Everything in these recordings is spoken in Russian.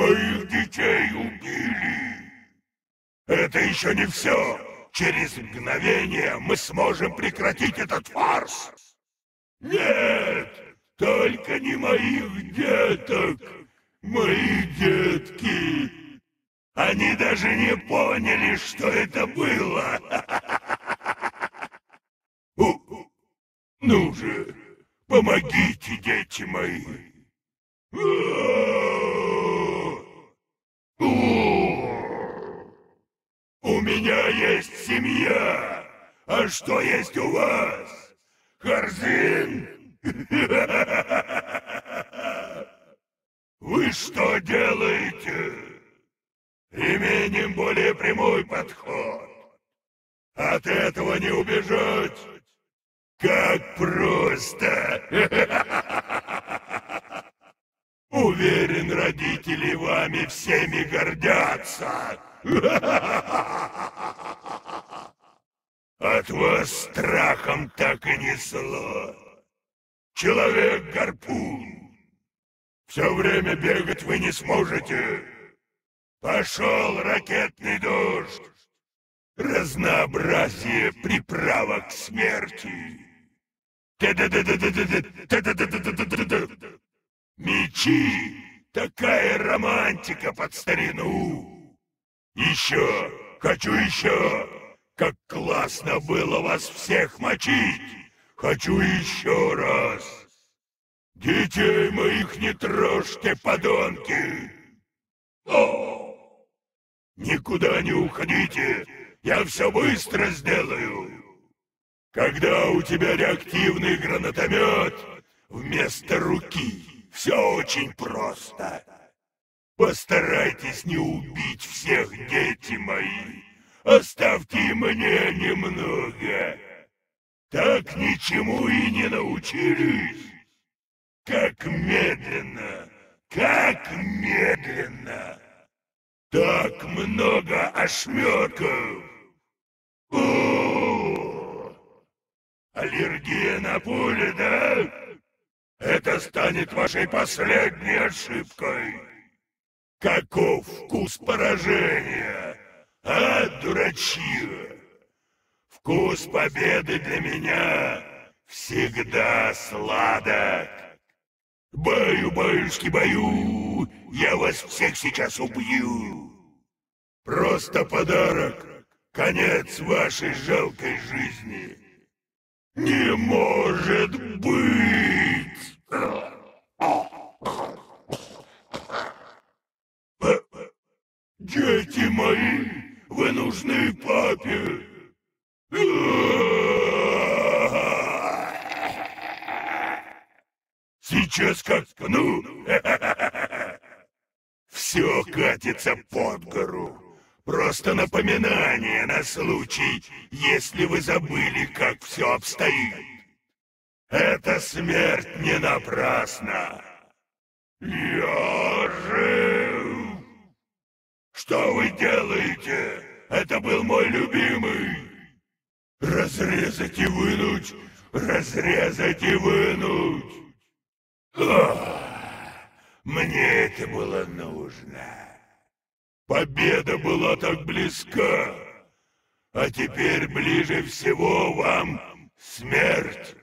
Моих детей убили. Это еще не все. Через мгновение мы сможем прекратить этот фарс. Нет, только не моих деток. Мои детки. Они даже не поняли, что это было. Ну же, помогите, дети мои. У меня есть семья. А что есть у вас? Харзин? Вы что делаете? Именем более прямой подход. От этого не убежать. Как просто! Уверен, родители вами всеми гордятся. От вас страхом так и несло. Человек-гарпун. Все время бегать вы не сможете. Пошел ракетный дождь. Разнообразие приправок смерти. Мечи! Такая романтика под старину! Еще! Хочу еще! Как классно было вас всех мочить! Хочу еще раз! Детей моих не трожьте, подонки! О! Никуда не уходите! Я все быстро сделаю! Когда у тебя реактивный гранатомет вместо руки, все очень просто. Постарайтесь не убить всех, дети мои. Оставьте мне немного. Так ничему и не научились. Как медленно, как медленно. Так много ошметков. О! Аллергия на пули, да? Это станет вашей последней ошибкой. Каков вкус поражения, а, дурачье? Вкус победы для меня всегда сладок. Баю, баюшки, баю, я вас всех сейчас убью. Просто подарок, конец вашей жалкой жизни. Не может быть! Дети мои, вы нужны папе! Сейчас как ну, все катится под гору. Просто напоминание на случай, если вы забыли, как все обстоит. Эта смерть не напрасна. Я жив. Что вы делаете? Это был мой любимый. Разрезать и вынуть, разрезать и вынуть. Ох, мне это было нужно. Победа была так близка, а теперь ближе всего вам смерть.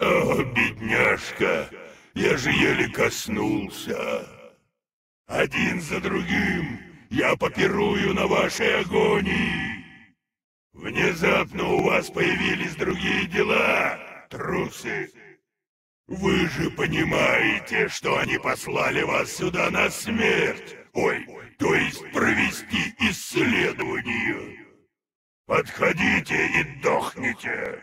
О, бедняжка, я же еле коснулся. Один за другим я попирую на вашей агонии. Внезапно у вас появились другие дела, трусы. Вы же понимаете, что они послали вас сюда на смерть. Ой, то есть провести исследование. Подходите и дохните.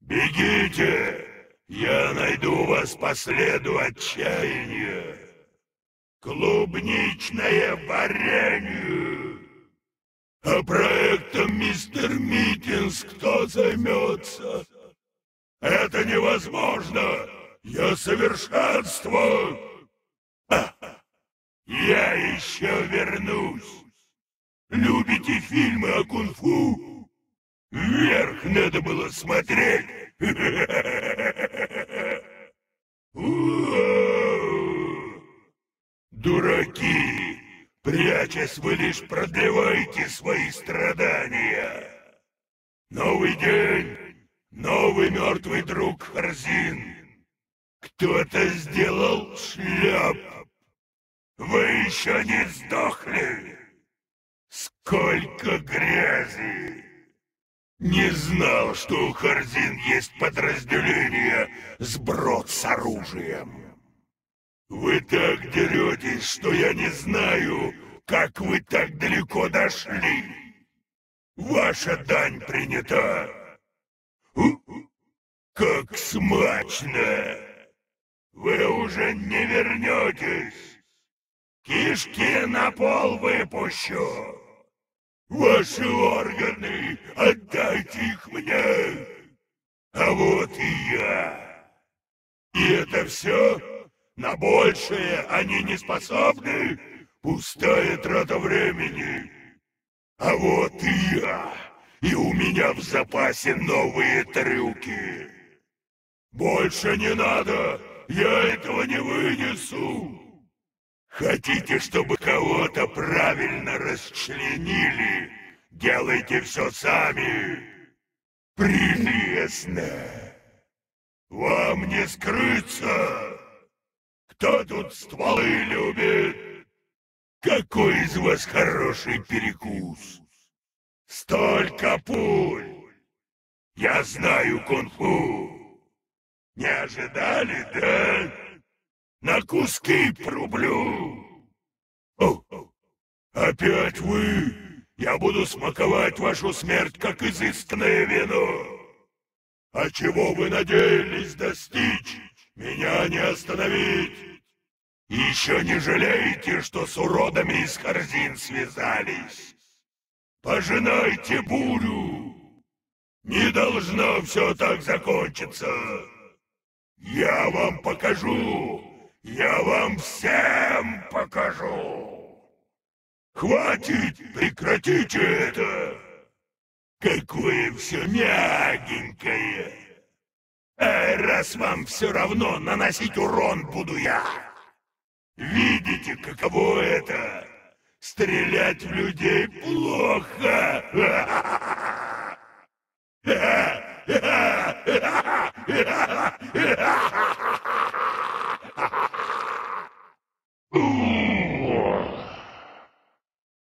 Бегите, я найду вас по следу отчаяния. Клубничное варенье. А проектом мистер Митинс кто займется? Это невозможно! Я совершенство! Я еще вернусь. Любите фильмы о кунг-фу? Вверх надо было смотреть. Дураки! Прячась, вы лишь продлеваете свои страдания. Новый день, новый мертвый друг Харзин. Кто-то сделал шляп. Вы еще не сдохли. Сколько грязи! Не знал, что у Харзин есть подразделение сброд с оружием. Вы так деретесь, что я не знаю, как вы так далеко дошли. Ваша дань принята. Как смачно! Вы уже не вернетесь. Кишки на пол выпущу. Ваши органы, отдайте их мне. А вот и я. И это все? На большее они не способны. Пустая трата времени. А вот и я. И у меня в запасе новые трюки. Больше не надо. Я этого не вынесу. Хотите, чтобы кого-то правильно расчленили? Делайте все сами. Прелестно. Вам не скрыться. Кто тут стволы любит? Какой из вас хороший перекус? Столько пуль! Я знаю кунг-фу! Не ожидали, да? На куски порублю! О, опять вы! Я буду смаковать вашу смерть, как изысканное вино! А чего вы надеялись достичь? Меня не остановить! Еще не жалеете, что с уродами из корзин связались? Пожинайте бурю! Не должно все так закончиться! Я вам покажу! Я вам всем покажу! Хватит! Прекратите это! Какое все мягенькое! Раз вам все равно наносить урон буду я! Видите, каково это? Стрелять в людей плохо!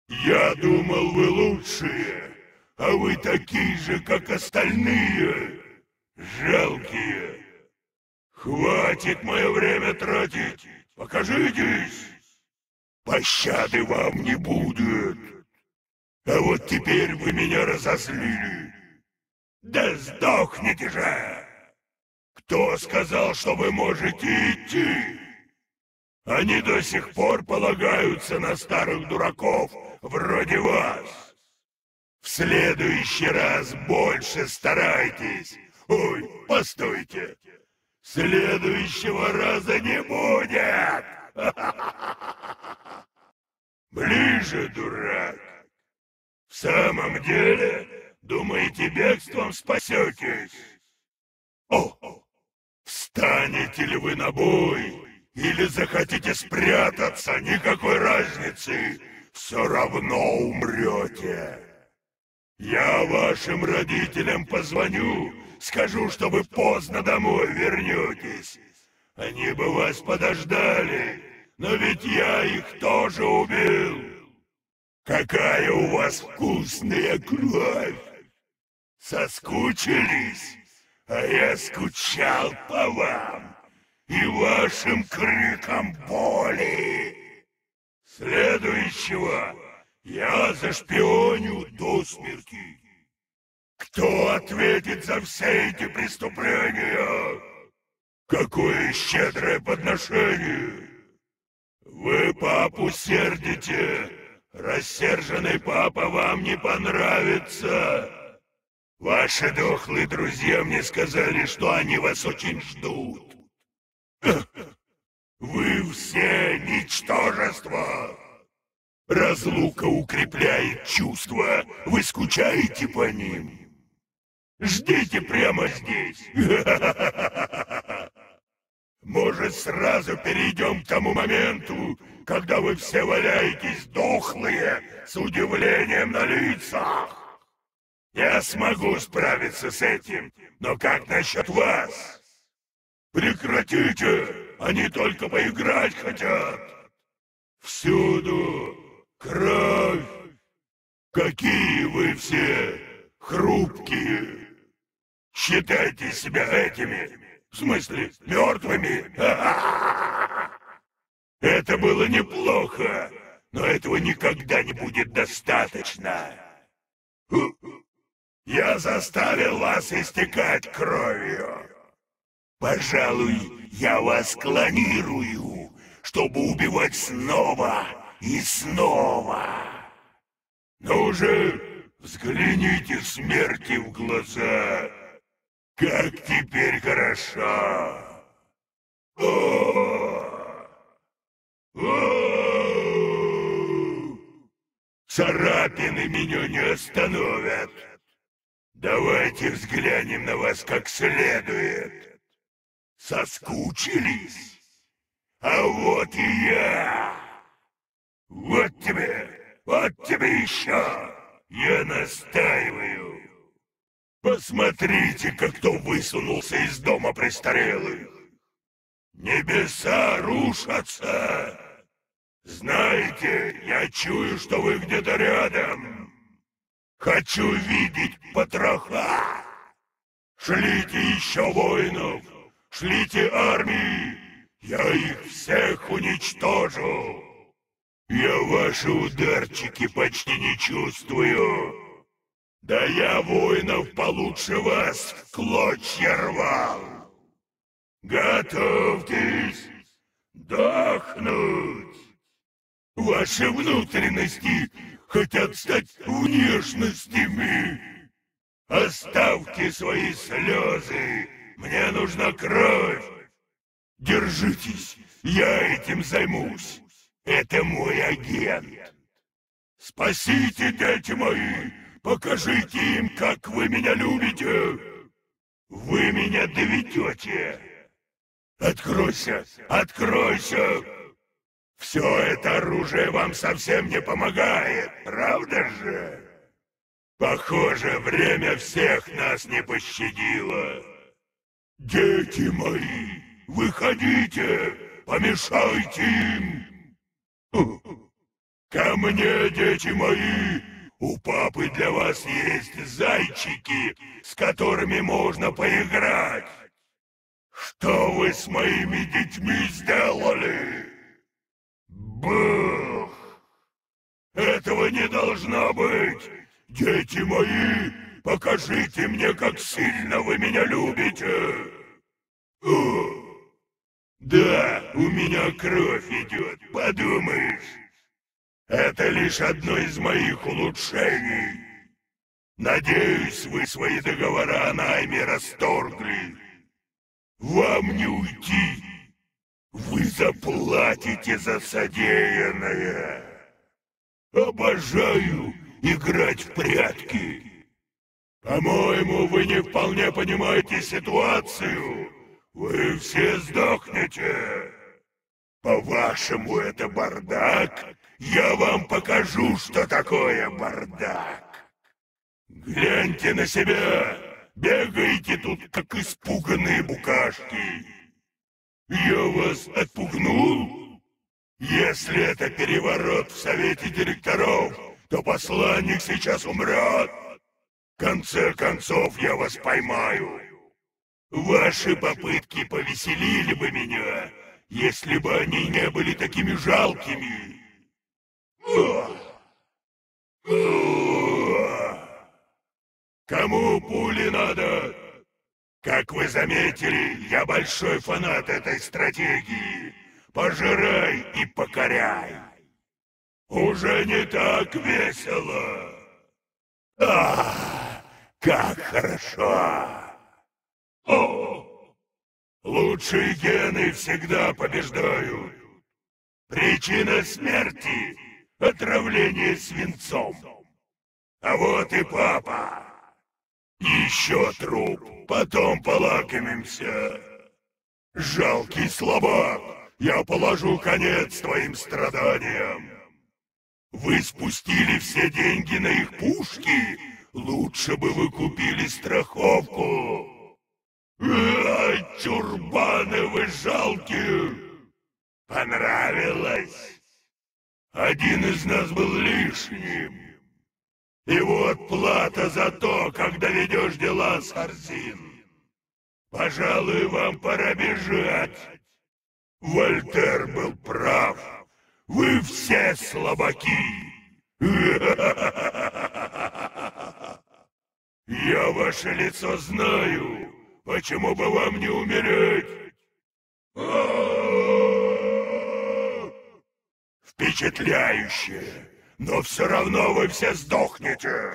Я думал, вы лучшие, а вы такие же, как остальные. Жалкие! Хватит мое время тратить! Покажитесь! Пощады вам не будет! А вот теперь вы меня разозлили! Да сдохните же! Кто сказал, что вы можете идти? Они до сих пор полагаются на старых дураков вроде вас. В следующий раз больше старайтесь, Ой, постойте! Следующего раза не будет! Ближе, дурак! В самом деле, думаете, бегством спасетесь? О, встанете ли вы на бой? Или захотите спрятаться? Никакой разницы! Все равно умрете! Я вашим родителям позвоню Скажу, что вы поздно домой вернетесь. Они бы вас подождали, но ведь я их тоже убил. Какая у вас вкусная кровь! Соскучились? А я скучал по вам и вашим криком боли. Следующего я зашпионю до смерти. Кто ответит за все эти преступления? Какое щедрое подношение! Вы папу сердите! Рассерженный папа вам не понравится! Ваши дохлые друзья мне сказали, что они вас очень ждут. Вы все ничтожество! Разлука укрепляет чувства, вы скучаете по ним. Ждите прямо здесь. Может, сразу перейдем к тому моменту, когда вы все валяетесь дохлые, с удивлением на лицах? Я смогу справиться с этим, но как насчет вас? Прекратите! Они только поиграть хотят! Всюду кровь! Какие вы все хрупкие! Считайте себя этими, в смысле, мертвыми? Это было неплохо, но этого никогда не будет достаточно. Я заставил вас истекать кровью. Пожалуй, я вас клонирую, чтобы убивать снова и снова. Ну же, взгляните смерти в глаза. Как теперь хорошо! О! О! Царапины меня не остановят. Давайте взглянем на вас как следует. Соскучились? А вот и я. Вот тебе, вот тебе еще. Я настаиваю. Посмотрите-ка, кто высунулся из дома престарелых! Небеса рушатся! Знаете, я чую, что вы где-то рядом. Хочу видеть потроха. Шлите еще воинов, шлите армии. Я их всех уничтожу. Я ваши ударчики почти не чувствую. Да я воинов получше вас в клочья рвал. Готовьтесь дохнуть. Ваши внутренности хотят стать внешностями. Оставьте свои слезы. Мне нужна кровь. Держитесь, я этим займусь. Это мой агент. Спасите, дети мои, Покажите им, как вы меня любите! Вы меня доведете! Откройся! Откройся! Все это оружие вам совсем не помогает, правда же? Похоже, время всех нас не пощадило. Дети мои, выходите, помешайте им! Ко мне, дети мои, у папы для вас есть зайчики, с которыми можно поиграть. Что вы с моими детьми сделали? Бух! Этого не должно быть! Дети мои, покажите мне, как сильно вы меня любите! О! Да, у меня кровь идет, подумаешь. Это лишь одно из моих улучшений. Надеюсь, вы свои договора о найме расторгли. Вам не уйти. Вы заплатите за содеянное. Обожаю играть в прятки. По-моему, вы не вполне понимаете ситуацию. Вы все сдохнете. По-вашему, это бардак? Я вам покажу, что такое бардак. Гляньте на себя. Бегаете тут, как испуганные букашки. Я вас отпугнул? Если это переворот в совете директоров, то посланник сейчас умрет. В конце концов, я вас поймаю. Ваши попытки повеселили бы меня, если бы они не были такими жалкими. Кому пули надо? Как вы заметили, я большой фанат этой стратегии. Пожирай и покоряй. Уже не так весело. А, как хорошо. О, лучшие гены всегда побеждают. Причина смерти отравление свинцом. А вот и папа. Еще труп, потом полакомимся. Жалкий слабак! Я положу конец твоим страданиям! Вы спустили все деньги на их пушки? Лучше бы вы купили страховку! Чурбаны вы жалкие! Понравилось? Один из нас был лишним. И вот плата за то, когда ведешь дела с Харзин. Пожалуй, вам пора бежать. Вольтер был прав. Вы все слабаки. Я ваше лицо знаю. Почему бы вам не умереть? Впечатляюще! Но все равно вы все сдохнете!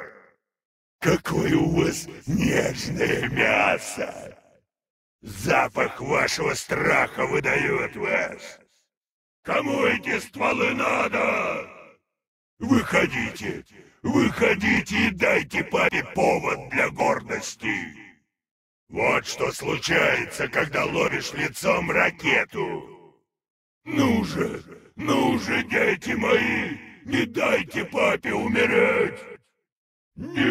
Какое у вас нежное мясо! Запах вашего страха выдает вас! Кому эти стволы надо? Выходите! Выходите и дайте папе повод для гордости! Вот что случается, когда ловишь лицом ракету. Ну же, ну же, дети мои, не дайте папе умереть. Нет!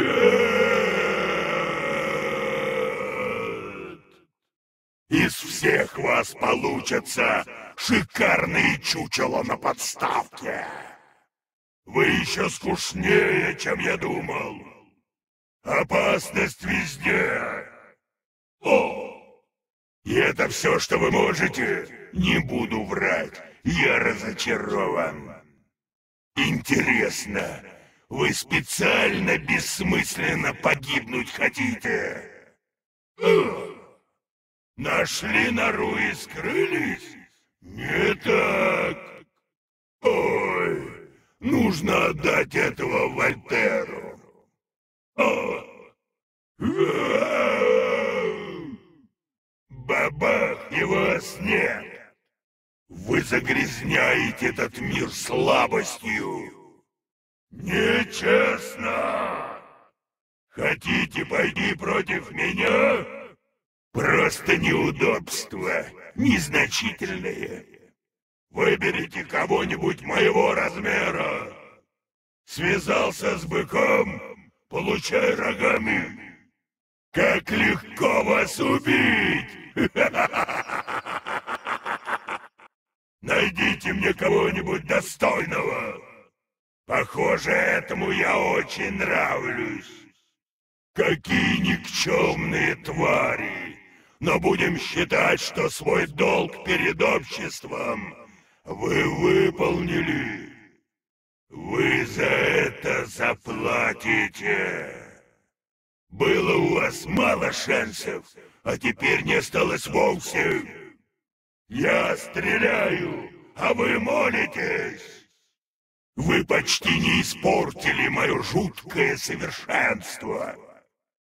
Из всех вас получатся шикарные чучела на подставке. Вы еще скучнее, чем я думал. Опасность везде. О! И это все, что вы можете? Не буду врать, я разочарован. Интересно, вы специально бессмысленно погибнуть хотите? О! Нашли нору и скрылись? Не так. Ой, нужно отдать этого Вольтеру. О! Бабах, и вас нет! Вы загрязняете этот мир слабостью! Нечестно! Хотите пойти против меня? Просто неудобство, незначительное. Выберите кого-нибудь моего размера. Связался с быком, получай рогами. Как легко вас убить! Найдите мне кого-нибудь достойного. Похоже, этому я очень нравлюсь. Какие никчемные твари! Но будем считать, что свой долг перед обществом вы выполнили. Вы за это заплатите. Было у вас мало шансов, а теперь не осталось вовсе. Я стреляю, а вы молитесь. Вы почти не испортили мое жуткое совершенство.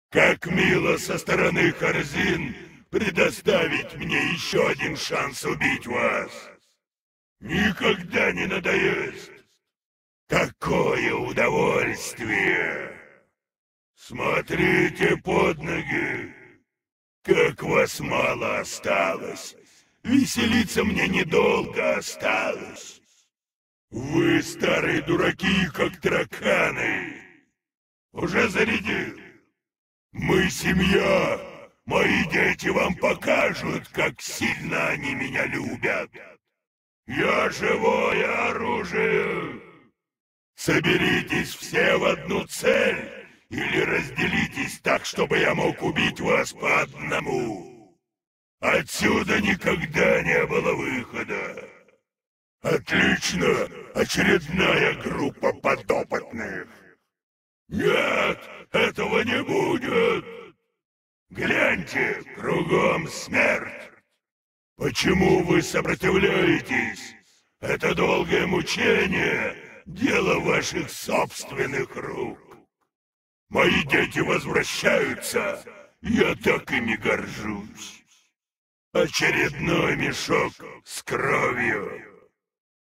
Как мило со стороны корзин предоставить мне еще один шанс убить вас. Никогда не надоест. Какое удовольствие! Смотрите под ноги! Как вас мало осталось! Веселиться мне недолго осталось! Вы, старые дураки, как тараканы! Уже зарядил! Мы семья! Мои дети вам покажут, как сильно они меня любят! Я живое оружие! Соберитесь все в одну цель! Или разделитесь так, чтобы я мог убить вас по одному. Отсюда никогда не было выхода. Отлично! Очередная группа подопытных. Нет, этого не будет! Гляньте, кругом смерть! Почему вы сопротивляетесь? Это долгое мучение — дело ваших собственных рук. Мои дети возвращаются. Я так ими горжусь. Очередной мешок с кровью.